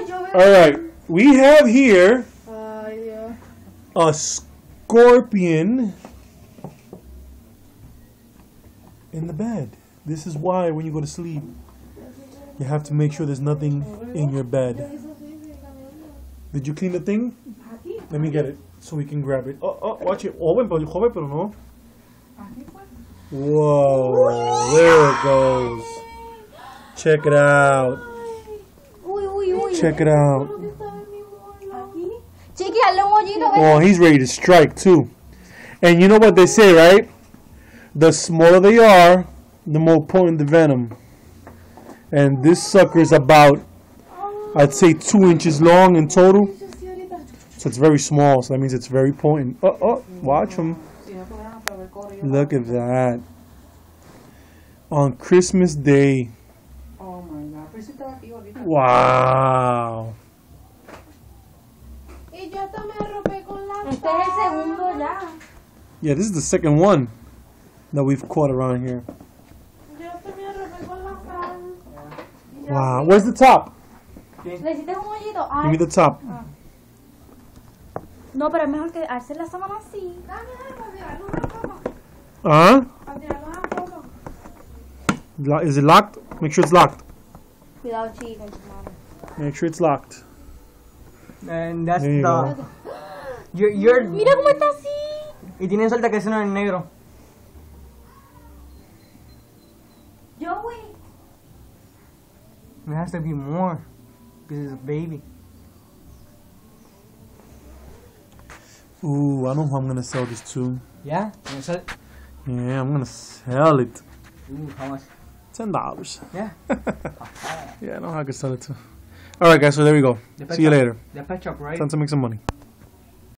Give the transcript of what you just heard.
Ay, yo veo. All right, we have here uh, Ay, Dios. a scorpion in the bed. This is why when you go to sleep, you have to make sure there's nothing in your bed. Did you clean the thing? Let me get it so we can grab it. Oh, oh, watch it. Joven, pero joven, pero no. Whoa, there it goes. Check it out. Check it out. ¿Dónde estaba mi mono? Aquí. Chiqui, hazle un hoyito, ve. Oh, he's ready to strike too. And you know what they say, right? The smaller they are, the more potent the venom. And this sucker is about, I'd say, two inches long in total. Eso sí, ahorita. So it's very small. So that means it's very potent. Oh, oh, watch him. Si no fuera para ver corrido. Look at that. On Christmas Day. My god. Pero aquí ahorita. Wow. Y yo hasta me arropé con la Este es el segundo ya. Yeah, this is the second one that we've caught around here. Yo hasta me arropé con la sal. Wow. Where's the top? ¿Le hiciste un hoyito? Give me the top. Ah. no, pero es mejor que hacer la sábana así. Dame, dame, para una foto. Huh? Para tirarle una foto. Is it locked? Make sure it's locked. Cuidado, chico, con tu. Make sure it's locked. And that's There you the. go. You're, you're, Mira cómo está así. y tienen suerte que es uno en negro. Joey. There has to be more. Because it's a baby. Ooh, I know who I'm gonna sell this to. Yeah? And so, Yeah, I'm gonna sell it. ooh, how much? Ten dollars. Yeah. Yeah, I know how I can sell it to. All right, guys. So there we go. The See you later. The pet shop, right? Time to make some money.